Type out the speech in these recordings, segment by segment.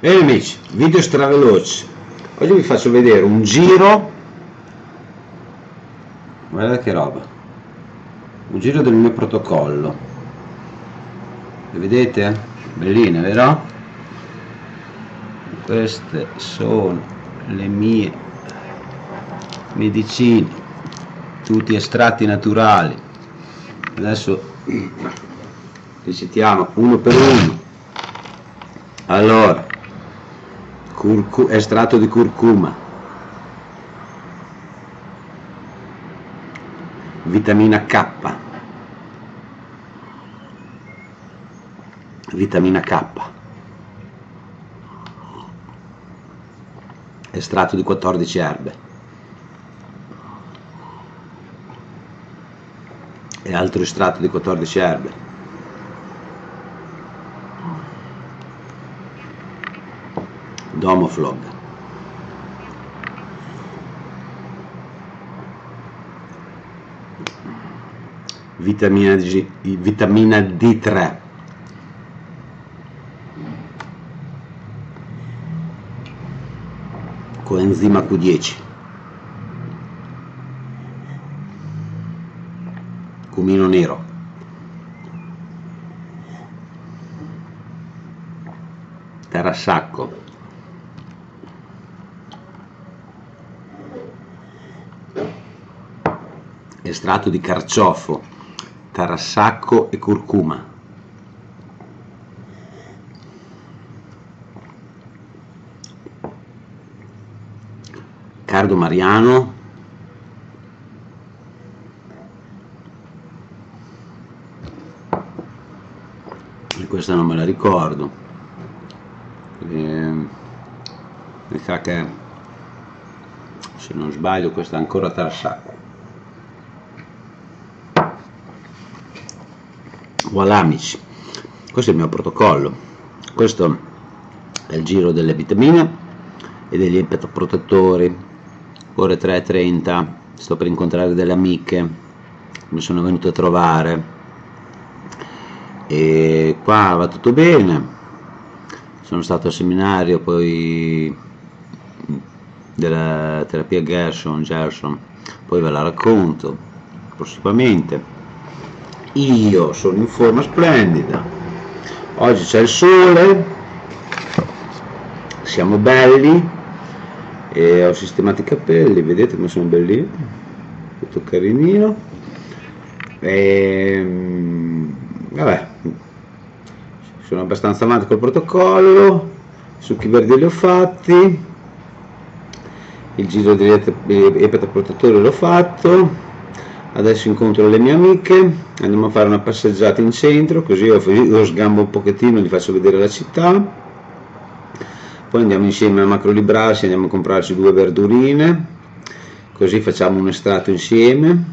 Bene amici, video straveloce. Oggi vi faccio vedere un giro. Guardate che roba. Un giro del mio protocollo. Le vedete? Belline, vero? Queste sono le mie medicine, tutti estratti naturali. Adesso li citiamo uno per uno. Allora, curcu- estratto di curcuma, vitamina K, vitamina K, estratto di 14 erbe. E altro estratto di 14 erbe. Domoflog. Vitamina, G, vitamina D3. Coenzima Q10. Cumino nero. Terrasacco. Estratto di carciofo, tarassacco e curcuma. Cardo Mariano, e questa non me la ricordo, e, mi sa che se non sbaglio questa è ancora Tarassacco. Voilà amici questo è il mio protocollo. Questo è il giro delle vitamine e degli epatoprotettori ore 3.30 sto per incontrare delle amiche mi sono venute a trovare. E qua va tutto bene. Sono stato al seminario poi della terapia Gerson, Gerson poi ve la racconto prossimamente io sono in forma splendida. Oggi c'è il sole. Siamo belli. E ho sistemato i capelli vedete come sono belli? Tutto carinino. E vabbè. Sono abbastanza avanti col protocollo. Succhi verdi li ho fatti. Il giro di epatoprotettore l'ho fatto adesso incontro le mie amiche andiamo a fare una passeggiata in centro così io lo sgambo un pochettino gli faccio vedere la città. Poi andiamo insieme a Macro Librassi andiamo a comprarci due verdurine così facciamo un estratto insieme.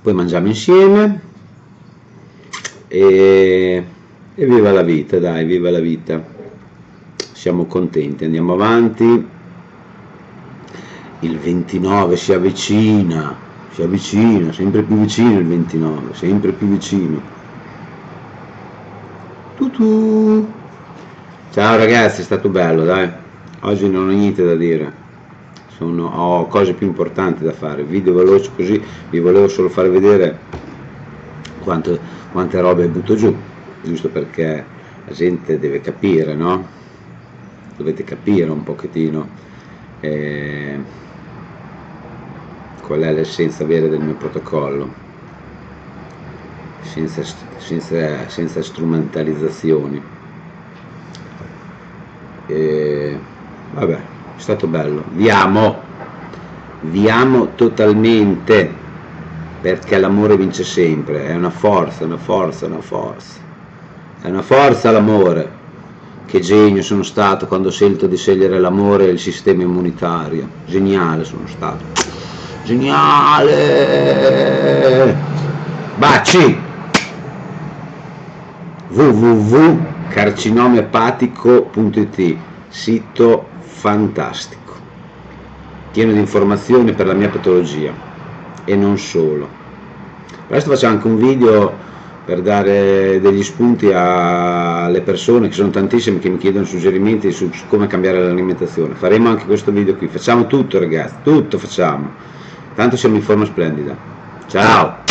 Poi mangiamo insieme. E, e viva la vita dai viva la vita. Siamo contenti andiamo avanti il 29 si avvicina, si avvicina, sempre più vicino il 29, sempre più vicino. Tutù. Ciao ragazzi, è stato bello, dai. Oggi non ho niente da dire. Sono, ho cose più importanti da fare. Video veloce così, vi volevo solo far vedere quanto, quante robe butto giù, giusto perché la gente deve capire, no? Dovete capire un pochettino. Eh, qual è l'essenza vera del mio protocollo, senza, senza, senza strumentalizzazioni. E, vabbè, è stato bello. Vi amo, vi amo totalmente perché l'amore vince sempre, è una forza, una forza, una forza. È una forza l'amore. Che genio sono stato quando ho scelto di scegliere l'amore e il sistema immunitario. Geniale sono stato. Geniale! Baci! www.carcinomepatico.it sito fantastico pieno di informazioni per la mia patologia e non solo. Adesso faccio anche un video per dare degli spunti alle persone, che sono tantissime che mi chiedono suggerimenti su, come cambiare l'alimentazione. Faremo anche questo video qui, facciamo tutto ragazzi, tutto facciamo. Tanto siamo in forma splendida. Ciao.